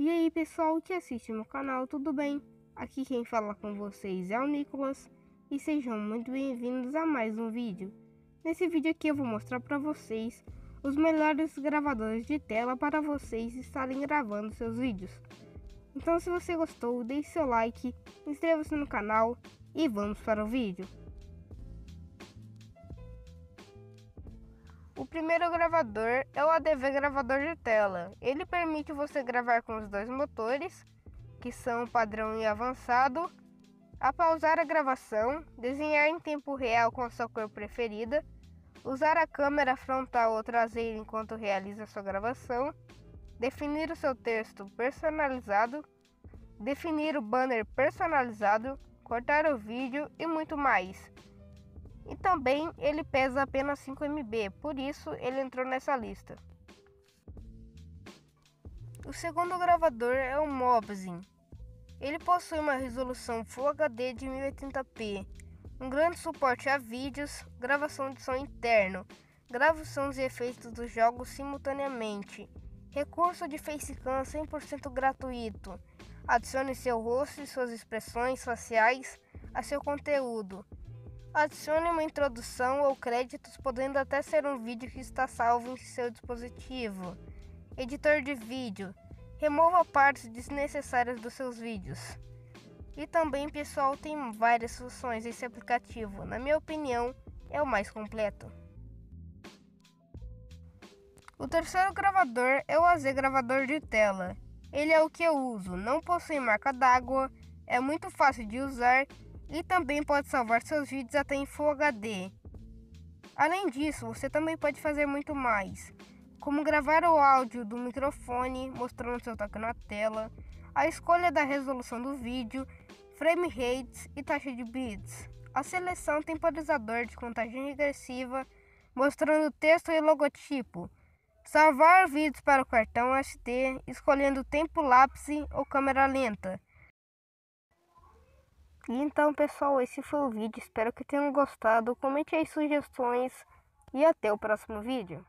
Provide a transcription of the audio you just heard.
E aí pessoal que assiste meu canal, tudo bem? Aqui quem fala com vocês é o Nicolas e sejam muito bem-vindos a mais um vídeo. Nesse vídeo aqui eu vou mostrar para vocês os melhores gravadores de tela para vocês estarem gravando seus vídeos. Então se você gostou, deixe seu like, inscreva-se no canal e vamos para o vídeo. O primeiro gravador é o ADV gravador de tela. Ele permite você gravar com os dois motores, que são padrão e avançado, a pausar a gravação, desenhar em tempo real com a sua cor preferida, usar a câmera frontal ou traseira enquanto realiza sua gravação, definir o seu texto personalizado, definir o banner personalizado, cortar o vídeo e muito mais. E também ele pesa apenas 5 MB, por isso ele entrou nessa lista. O segundo gravador é o Mobzin. Ele possui uma resolução Full HD de 1080p, um grande suporte a vídeos, gravação de som interno, gravação e efeitos dos jogos simultaneamente, recurso de facecam 100% gratuito. Adicione seu rosto e suas expressões faciais a seu conteúdo. Adicione uma introdução ou créditos, podendo até ser um vídeo que está salvo em seu dispositivo. Editor de vídeo. Remova partes desnecessárias dos seus vídeos. E também, pessoal, tem várias funções esse aplicativo. Na minha opinião, é o mais completo. O terceiro gravador é o AZ gravador de tela. Ele é o que eu uso, não possui marca d'água, é muito fácil de usar e também pode salvar seus vídeos até em Full HD. Além disso, você também pode fazer muito mais, como gravar o áudio do microfone mostrando seu toque na tela, a escolha da resolução do vídeo, frame rates e taxa de bits, a seleção temporizador de contagem regressiva mostrando texto e logotipo, salvar vídeos para o cartão SD escolhendo tempo lápis ou câmera lenta então, pessoal, esse foi o vídeo. Espero que tenham gostado. Comente aí sugestões e até o próximo vídeo.